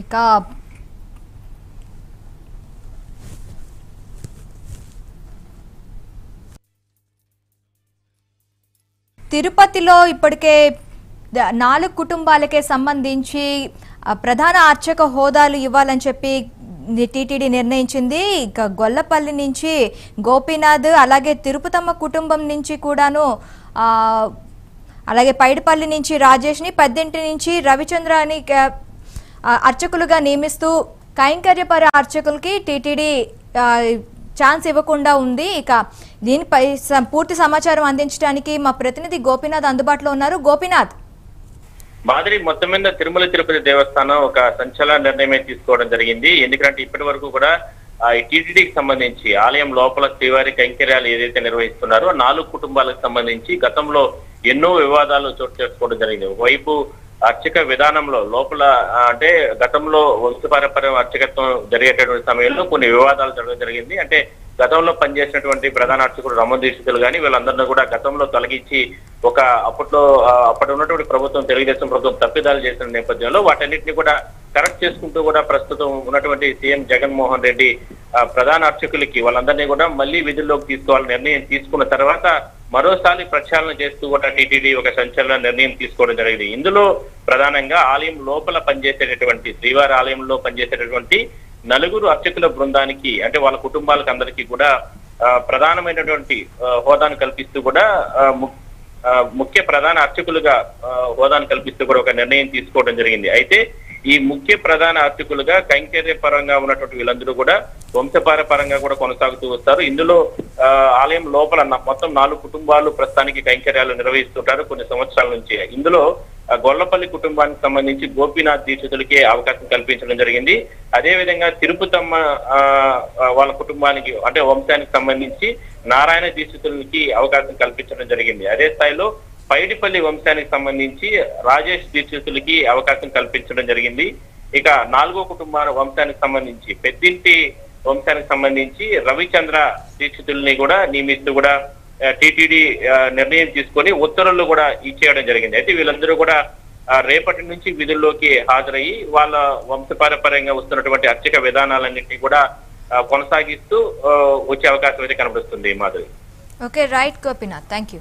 ఇక తిరుపతిలో ఇప్పటికే నాలుగు కుటుంబాలకే సంబంధించి ప్రధాన అర్చక హోదాలు ఇవ్వాలని చెప్పి టీటీడీ నిర్ణయించింది. ఇక గొల్లపల్లి నుంచి గోపీనాథ్ అలాగే తిరుపతమ్మ కుటుంబం నుంచి కూడాను అలాగే పైడిపల్లి నుంచి రాజేష్ని పెద్దింటి నుంచి రవిచంద్ర అని అర్చకులుగా నియమిస్తూ కైంకర్యపర అర్చకులకి టీటీడీ ఛాన్స్ ఇవ్వకుండా ఉంది. ఇక దీనిపై పూర్తి సమాచారం అందించడానికి మా ప్రతినిధి గోపీనాథ్ అందుబాటులో ఉన్నారు. గోపీనాథ్. మాదిరి మొత్తం మీద తిరుమల తిరుపతి దేవస్థానం ఒక సంచలన నిర్ణయమే తీసుకోవడం జరిగింది. ఎందుకంటే ఇప్పటి వరకు కూడా టీటీడీకి సంబంధించి ఆలయం లోపల శ్రీవారి కైంకర్యాలు ఏదైతే నిర్వహిస్తున్నారో నాలుగు కుటుంబాలకు సంబంధించి గతంలో ఎన్నో వివాదాలు చోటు చేసుకోవడం జరిగింది. ఒకవైపు అర్చక విధానంలో లోపల అంటే గతంలో వంశపారపర్యం అర్చకత్వం జరిగేటటువంటి సమయంలో కొన్ని వివాదాలు జరగడం జరిగింది. అంటే గతంలో పనిచేసినటువంటి ప్రధాన అర్చకుడు రమణదీక్షితులు కానీ వీళ్ళందరినీ కూడా గతంలో తొలగించి ఒక అప్పట్లో అప్పటి ఉన్నటువంటి ప్రభుత్వం తెలుగుదేశం ప్రభుత్వం తప్పిదాలు చేసిన నేపథ్యంలో వాటన్నిటిని కూడా కరెక్ట్ చేసుకుంటూ కూడా ప్రస్తుతం ఉన్నటువంటి సీఎం జగన్మోహన్ రెడ్డి ప్రధాన అర్చకులకి వాళ్ళందరినీ కూడా మళ్ళీ విధుల్లోకి తీసుకోవాలని నిర్ణయం తీసుకున్న తర్వాత మరోసారి ప్రక్షాళన చేస్తూ కూడా టీటీడీ ఒక సంచలన నిర్ణయం తీసుకోవడం జరిగింది. ఇందులో ప్రధానంగా ఆలయం లోపల పనిచేసేటటువంటి శ్రీవారి ఆలయంలో పనిచేసేటటువంటి నలుగురు అర్చకుల బృందానికి అంటే వాళ్ళ కుటుంబాలకు అందరికీ కూడా ప్రధానమైనటువంటి హోదాను కల్పిస్తూ కూడా ము- ఆ, ముఖ్య ప్రధాన అర్చకులుగా హోదాను కల్పిస్తూ కూడా ఒక నిర్ణయం తీసుకోవడం జరిగింది. అయితే ఈ ముఖ్య ప్రధాన అర్చకులుగా కైంకర్య పరంగా ఉన్నటువంటి వీళ్ళందరూ కూడా వంశపార పరంగా కూడా కొనసాగుతూ వస్తారు. ఇందులో ఆలయం లోపల మొత్తం నాలుగు కుటుంబాలు ప్రస్తుతానికి కైంకర్యాలు నిర్వహిస్తుంటారు కొన్ని సంవత్సరాల నుంచి. ఇందులో గొల్లపల్లి కుటుంబానికి సంబంధించి గోపీనాథ్ దీక్షితులకి అవకాశం కల్పించడం జరిగింది. అదే విధంగా తిరుపతమ్మ ఆ, వాళ్ళ కుటుంబానికి అంటే వంశానికి సంబంధించి నారాయణ దీక్షితులకి అవకాశం కల్పించడం జరిగింది. అదే స్థాయిలో పైడిపల్లి వంశానికి సంబంధించి రాజేష్ దీక్షితులకి అవకాశం కల్పించడం జరిగింది. ఇక నాలుగో కుటుంబాల వంశానికి సంబంధించి పెద్దింటి వంశానికి సంబంధించి రవిచంద్ర దీక్షితుల్ని కూడా నియమిస్తూ కూడా టిటిడి నిర్ణయం తీసుకొని ఉత్తర్వులు కూడా ఇచ్చేయడం జరిగింది. అయితే వీళ్ళందరూ కూడా రేపటి నుంచి విధుల్లోకి హాజరయ్యి వాళ్ళ వంశపారపర్యంగా వస్తున్నటువంటి అర్చక విధానాలన్నింటినీ కూడా కొనసాగిస్తూ వచ్చే అవకాశం అయితే కనబడుతుంది Madhavi okay right Gopinath thank you